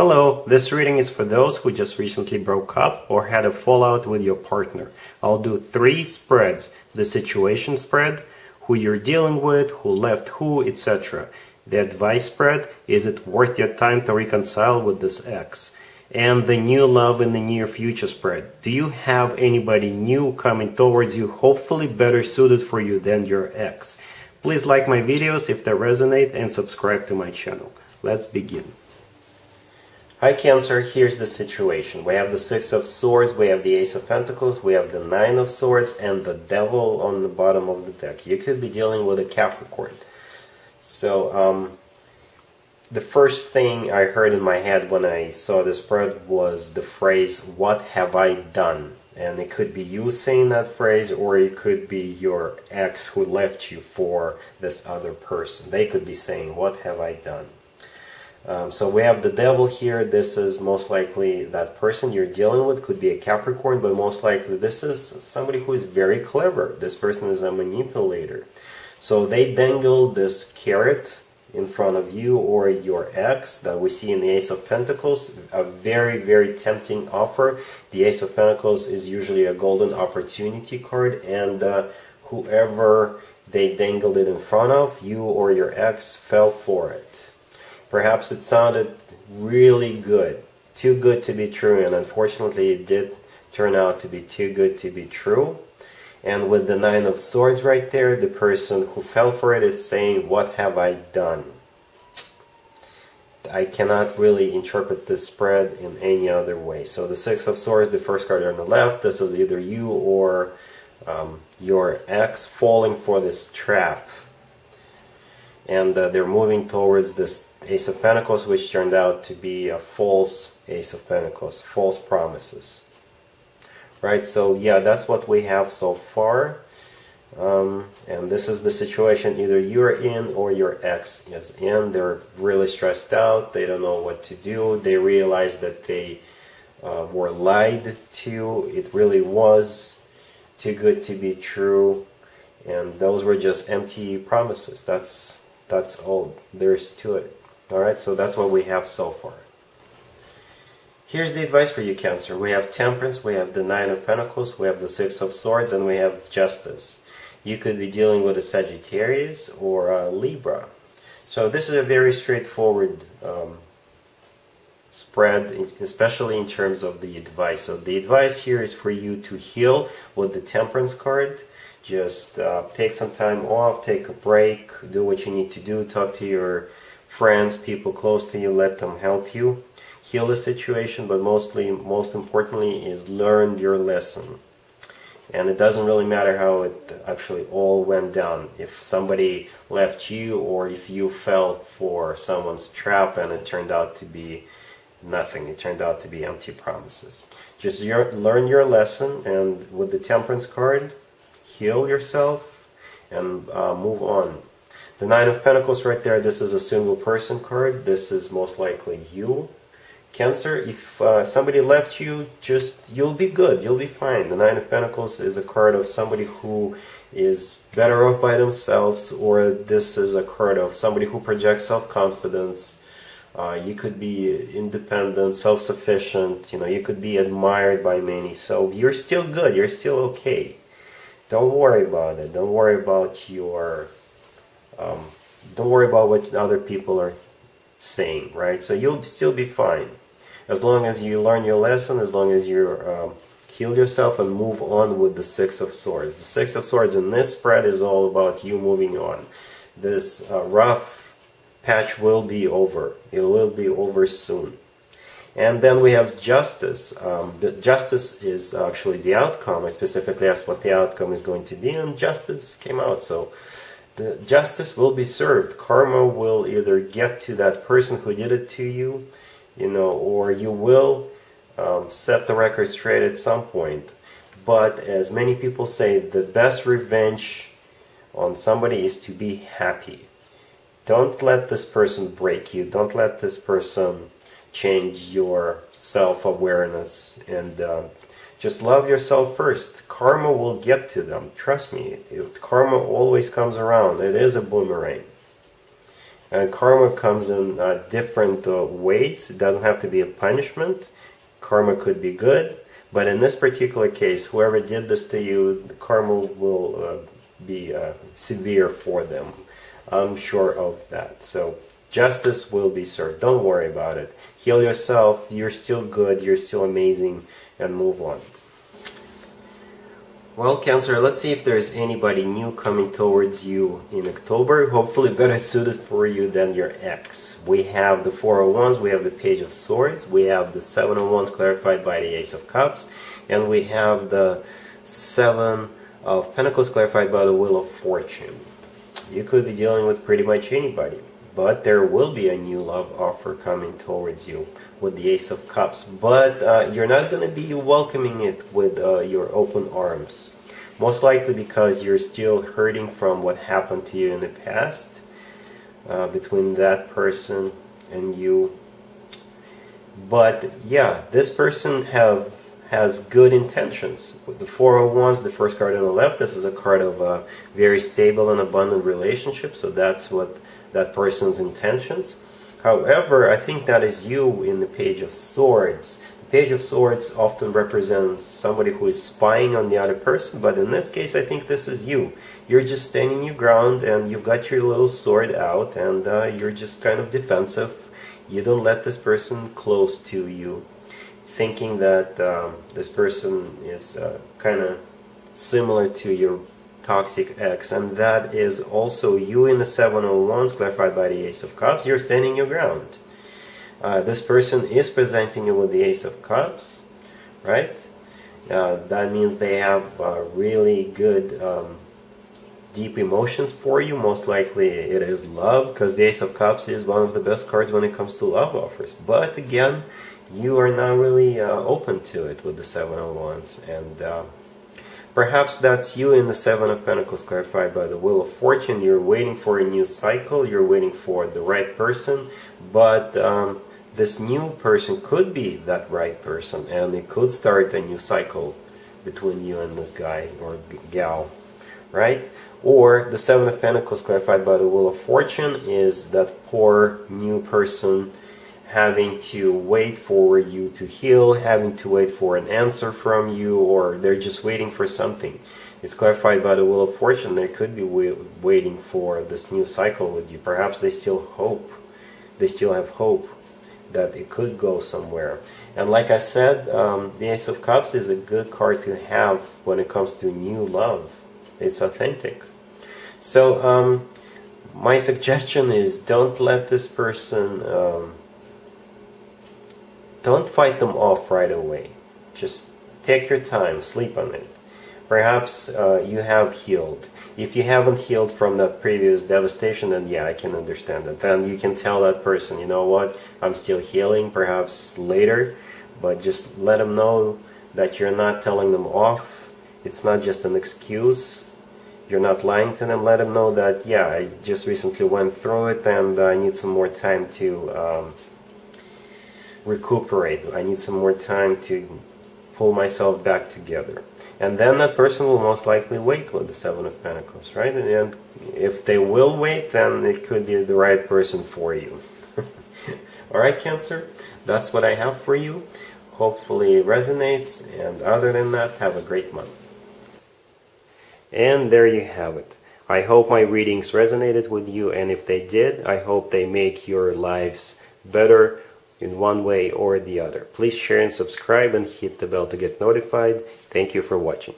Hello, this reading is for those who just recently broke up or had a fallout with your partner. I'll do three spreads the situation spread, who you're dealing with, who left who, etc. The advice spread is it worth your time to reconcile with this ex? And the new love in the near future spread. Do you have anybody new coming towards you, hopefully better suited for you than your ex? Please like my videos if they resonate and subscribe to my channel. Let's begin. Hi Cancer, here's the situation. We have the Six of Swords, we have the Ace of Pentacles, we have the Nine of Swords, and the Devil on the bottom of the deck. You could be dealing with a Capricorn. So, um, the first thing I heard in my head when I saw the spread was the phrase, What have I done? And it could be you saying that phrase, or it could be your ex who left you for this other person. They could be saying, What have I done? Um, so we have the devil here. This is most likely that person you're dealing with could be a Capricorn, but most likely this is somebody who is very clever. This person is a manipulator. So they dangle this carrot in front of you or your ex that we see in the Ace of Pentacles. A very, very tempting offer. The Ace of Pentacles is usually a golden opportunity card, and uh, whoever they dangled it in front of, you or your ex, fell for it. Perhaps it sounded really good, too good to be true, and unfortunately it did turn out to be too good to be true. And with the Nine of Swords right there, the person who fell for it is saying, What have I done? I cannot really interpret this spread in any other way. So the Six of Swords, the first card on the left, this is either you or um, your ex falling for this trap. And uh, they're moving towards this Ace of Pentacles, which turned out to be a false Ace of Pentacles, false promises. Right, so yeah, that's what we have so far. Um, and this is the situation either you're in or your ex is in. They're really stressed out. They don't know what to do. They realize that they uh, were lied to. It really was too good to be true. And those were just empty promises. That's that's all there's to it. Alright, so that's what we have so far. Here's the advice for you, Cancer. We have Temperance, we have the Nine of Pentacles, we have the Six of Swords, and we have Justice. You could be dealing with a Sagittarius or a Libra. So this is a very straightforward um, spread, especially in terms of the advice. So the advice here is for you to heal with the Temperance card. Just uh, take some time off, take a break, do what you need to do, talk to your friends, people close to you, let them help you heal the situation, but mostly, most importantly, is learn your lesson. And it doesn't really matter how it actually all went down. If somebody left you or if you fell for someone's trap and it turned out to be nothing, it turned out to be empty promises. Just your, learn your lesson and with the temperance card, heal yourself and uh, move on. The Nine of Pentacles right there, this is a single person card. This is most likely you. Cancer, if uh, somebody left you, just you'll be good, you'll be fine. The Nine of Pentacles is a card of somebody who is better off by themselves, or this is a card of somebody who projects self-confidence. Uh, you could be independent, self-sufficient, you know, you could be admired by many. So you're still good, you're still okay. Don't worry about it. Don't worry about your um, don't worry about what other people are saying, right? So you'll still be fine. As long as you learn your lesson, as long as you um, heal yourself and move on with the Six of Swords. The Six of Swords in this spread is all about you moving on. This uh, rough patch will be over. It will be over soon. And then we have justice. Um, the justice is actually the outcome. I specifically asked what the outcome is going to be, and justice came out. So the justice will be served. Karma will either get to that person who did it to you, you know, or you will um, set the record straight at some point. But as many people say, the best revenge on somebody is to be happy. Don't let this person break you. Don't let this person change your self-awareness and uh, just love yourself first. Karma will get to them. Trust me. It, karma always comes around. It is a boomerang. And karma comes in uh, different uh, ways. It doesn't have to be a punishment. Karma could be good, but in this particular case, whoever did this to you, the karma will uh, be uh, severe for them. I'm sure of that. So justice will be served. Don't worry about it. Heal yourself. You're still good. You're still amazing, and move on. Well, Cancer, let's see if there's anybody new coming towards you in October. Hopefully better suited for you than your ex. We have the Four oh of Wands, we have the Page of Swords, we have the Seven oh of Wands clarified by the Ace of Cups, and we have the Seven of Pentacles clarified by the Wheel of Fortune. You could be dealing with pretty much anybody, but there will be a new love offer coming towards you with the Ace of Cups, but uh, you're not going to be welcoming it with uh, your open arms. Most likely because you're still hurting from what happened to you in the past uh, between that person and you. But yeah, this person have has good intentions. With the Four of Wands, the first card on the left, this is a card of a very stable and abundant relationship. So that's what that person's intentions. However, I think that is you in the Page of Swords. The Page of Swords often represents somebody who is spying on the other person, but in this case, I think this is you. You're just standing your ground and you've got your little sword out and uh, you're just kind of defensive. You don't let this person close to you, thinking that um, this person is uh, kind of similar to your toxic ex, and that is also you in the Seven of Wands, clarified by the Ace of Cups. You're standing your ground. Uh, this person is presenting you with the Ace of Cups, right? Uh, that means they have uh, really good, um, deep emotions for you. Most likely it is love, because the Ace of Cups is one of the best cards when it comes to love offers. But again, you are not really uh, open to it with the Seven of Wands. And uh, perhaps that's you in the Seven of Pentacles clarified by the Wheel of Fortune. You're waiting for a new cycle, you're waiting for the right person, but... Um, this new person could be that right person and it could start a new cycle between you and this guy or gal, right? Or the Seven of Pentacles clarified by the Wheel of Fortune is that poor new person having to wait for you to heal, having to wait for an answer from you, or they're just waiting for something. It's clarified by the Wheel of Fortune. They could be waiting for this new cycle with you. Perhaps they still hope. They still have hope that it could go somewhere. And like I said, um, the Ace of Cups is a good card to have when it comes to new love. It's authentic. So um, my suggestion is don't let this person, um, don't fight them off right away. Just take your time, sleep on it. Perhaps uh, you have healed. If you haven't healed from that previous devastation, then yeah, I can understand it. Then you can tell that person, you know what, I'm still healing, perhaps later, but just let them know that you're not telling them off. It's not just an excuse. You're not lying to them. Let them know that, yeah, I just recently went through it and I need some more time to um, recuperate. I need some more time to pull myself back together. And then that person will most likely wait with the Seven of Pentacles, right? And if they will wait, then it could be the right person for you. Alright, Cancer, that's what I have for you. Hopefully it resonates, and other than that, have a great month. And there you have it. I hope my readings resonated with you, and if they did, I hope they make your lives better in one way or the other. Please share and subscribe and hit the bell to get notified. Thank you for watching.